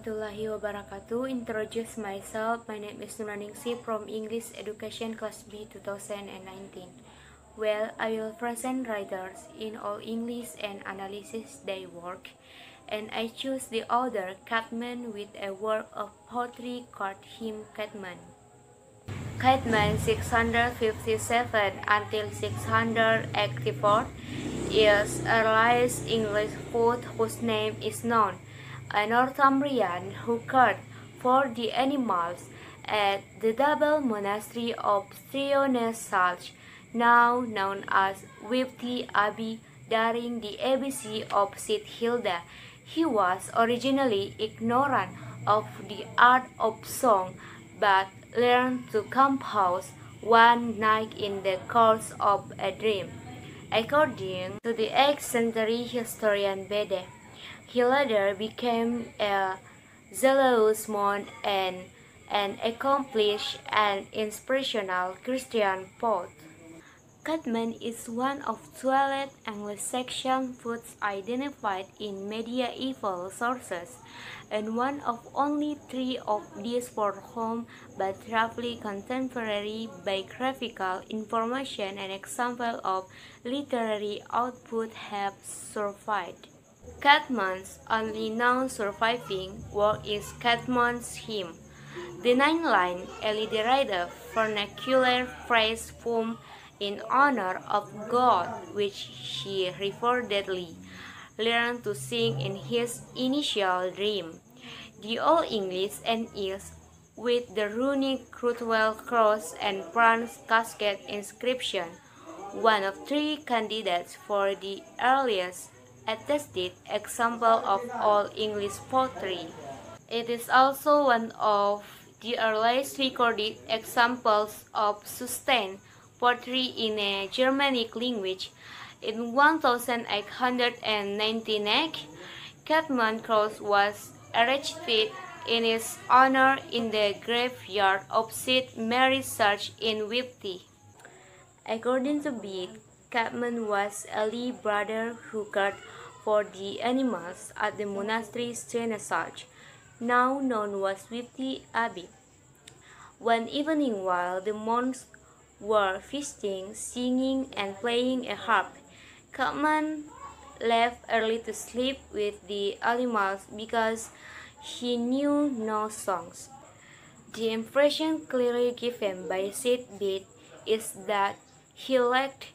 warahmatullahi wabarakatuh. Introduce myself. My name is Nunaningsi from English Education Class B 2019. Well, I will present writers in all English and analysis their work. And I choose the author Caedmon with a work of poetry called him Caedmon. Caedmon 657 until 684 is a earliest English poet whose name is known a Northumbrian who cared for the animals at the double monastery of Trionysus, now known as Whitby Abbey, during the abbacy of St. Hilda. He was originally ignorant of the art of song, but learned to compose one night in the course of a dream. According to the 8th century historian Bede, he later became a zealous monk and an accomplished and inspirational Christian poet. Caedmon is one of 12 Anglo-Saxon poets identified in medieval sources, and one of only three of these for whom but roughly contemporary biographical information and example of literary output have survived. Caedmon's only known surviving work is Caedmon's Hymn, the nine-line alliterative vernacular phrase formed in honor of God which he reportedly learned to sing in his initial dream. The Old English and is with the runic Ruthwell cross and Franks Casket inscription, one of three candidates for the earliest attested example of Old English poetry. It is also one of the earliest recorded examples of sustained poetry in a Germanic language. In 1899, Caedmon Cross was erected in his honor in the graveyard of St. Mary's Church in Whitby. According to Bede, Caedmon was a Lee brother who cared for the animals at the monastery Stenasage, now known as Whitby Abbey. One evening while the monks were feasting, singing, and playing a harp, Caedmon left early to sleep with the animals because he knew no songs. The impression clearly given by Sid Bede is that he lacked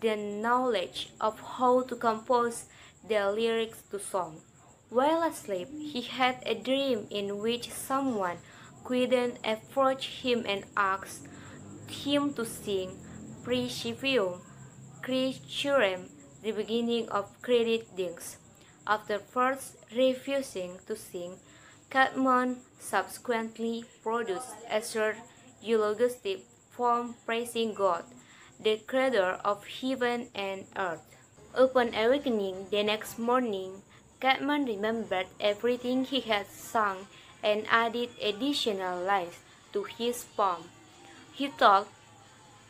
the knowledge of how to compose the lyrics to song. While asleep, he had a dream in which someone couldn't approach him and asked him to sing Principium Creaturem, the beginning of created things. After first refusing to sing, Caedmon subsequently produced a short eulogistic poem praising God, the creator of heaven and earth. Upon awakening the next morning, Caedmon remembered everything he had sung and added additional lines to his poem. He told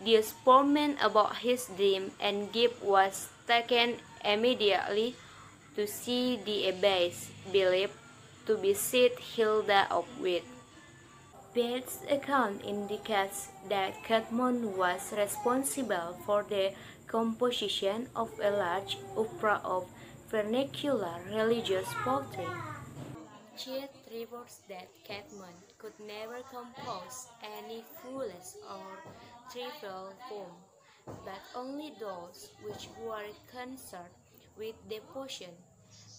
the sportsman about his dream and Gibb was taken immediately to see the abbess, believed to be St. Hilda of Whit. Bede's account indicates that Caedmon was responsible for the composition of a large opera of vernacular religious poetry. Reports that Caedmon could never compose any foolish or trivial poem, but only those which were concerned with devotion,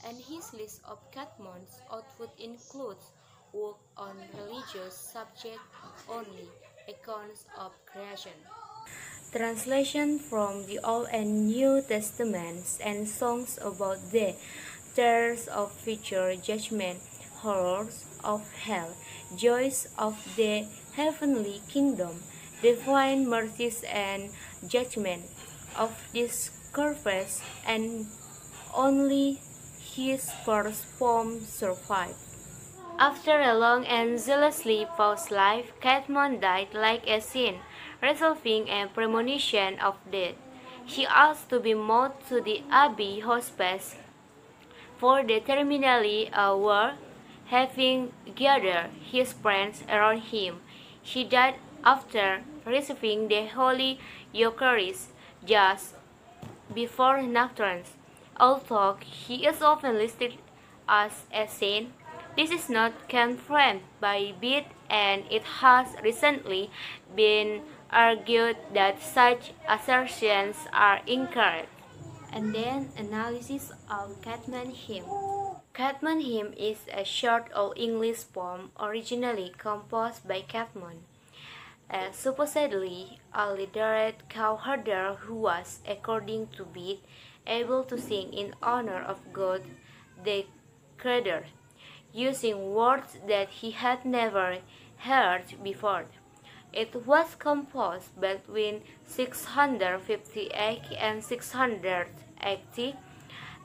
and his list of Caedmon's output includes work on religious subjects only, accounts of creation. Translation from the Old and New Testaments and songs about the terrors of future judgment, horrors of hell, joys of the heavenly kingdom, divine mercies and judgment of this curves and only his first poem survived. After a long and zealously paused life, Caedmon died like a sin, resolving a premonition of death. He asked to be moved to the Abbey Hospice for the terminally uh, ill, having gathered his friends around him. He died after receiving the Holy Eucharist just before nocturnes. Although he is often listed as a saint, this is not confirmed by Bede and it has recently been argued that such assertions are incorrect. And then analysis of Caedmon hymn. Caedmon hymn is a short Old English poem originally composed by Caedmon, a supposedly a literate cowherder who was, according to Bede, able to sing in honor of God the Creator, using words that he had never heard before. It was composed between 658 and 680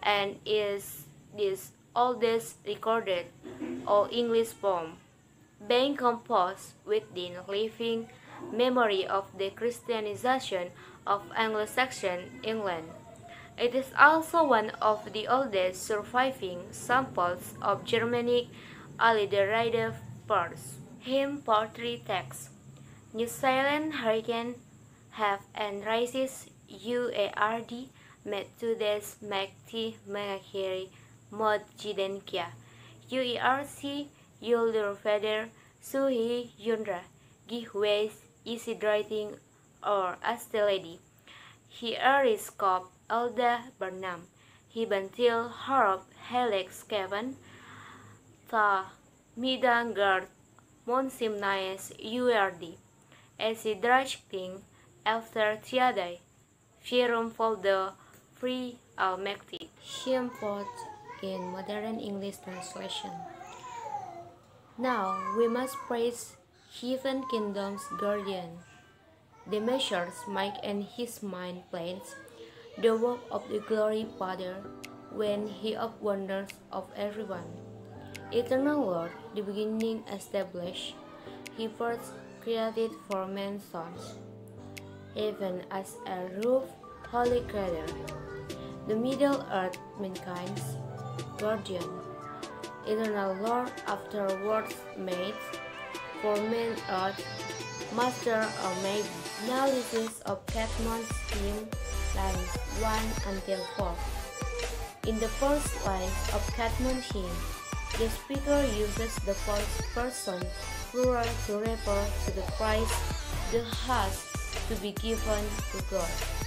and is the oldest recorded Old English poem, being composed within living memory of the Christianization of Anglo-Saxon England. It is also one of the oldest surviving samples of Germanic alliterative verse. Hymn poetry text. New Zealand hurricane have and rises UARD Methudes Makti Mengakiri mod Modjiden Kia UERC Yuldur Feder Suhi Yundra Giveaways Easy Driving or Asteledi Hieriscope Alda Bernam Hibantil Horop Helix Kevin Ta Midangard Monsimnaes URD Esidrachting After Tiadai Firum Foldo Free Almighty Himpot in Modern English Translation Now we must praise Heaven Kingdom's guardian. The measures Mike and his mind plans the work of the glory Father when he up wonders of everyone. Eternal Lord, the beginning established, he first created for man's sons, even as a roof, holy creator, the middle earth, mankind's guardian, eternal Lord afterwards made for man earth, master of maid. Analysis of Caedmon's hymn lines 1 until 4. In the first line of Caedmon hymn, the speaker uses the first person plural to refer to the price the has to be given to God.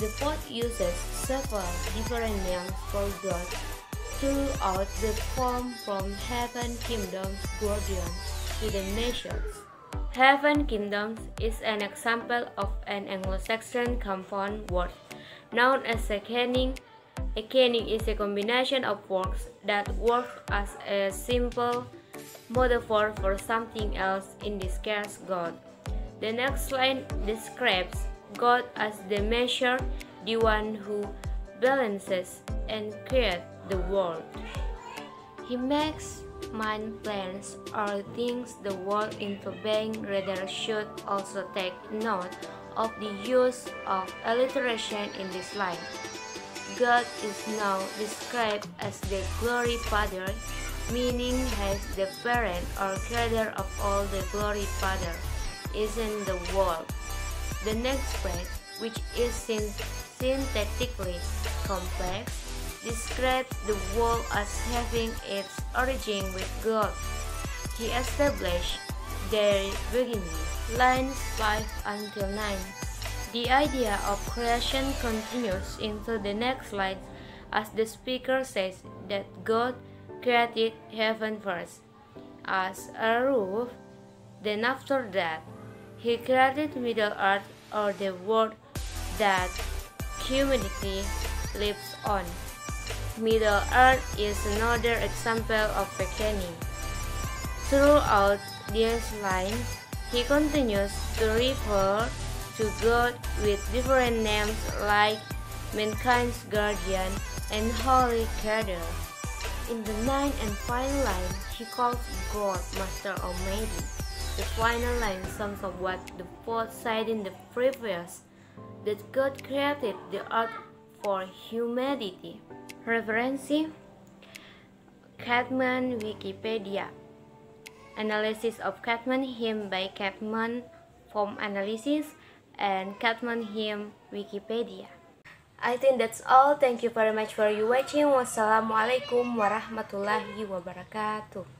The poet uses several different names for God throughout the poem from Heaven Kingdom's Guardian to the nations. Heaven Kingdoms is an example of an Anglo-Saxon compound word known as a kenning. A kenning is a combination of words that work as a simple metaphor for something else, in this case God. The next line describes God as the measure, the one who balances and creates the world. He makes mind plans or things the world into being rather should also take note of the use of alliteration in this line. God is now described as the glory Father, meaning as the parent or creator of all the glory Father is in the world. The next phrase, which is synthetically complex, describes the world as having its origin with God. He established their beginning. Lines 5 until 9. The idea of creation continues into the next line as the speaker says that God created heaven first as a roof, then after that, he created Middle Earth or the world that humanity lives on. Middle Earth is another example of reckoning. Throughout this line, he continues to refer to God with different names like mankind's guardian and holy creator. In the ninth and final line, he calls God Master Almighty, the final line sums of what the fourth said in the previous, that God created the earth for humanity. Referensi Caedmon Wikipedia Analysis of Caedmon Hymn by Caedmon Form Analysis and Caedmon Hymn Wikipedia I think that's all. Thank you very much for you watching. Wassalamualaikum warahmatullahi wabarakatuh.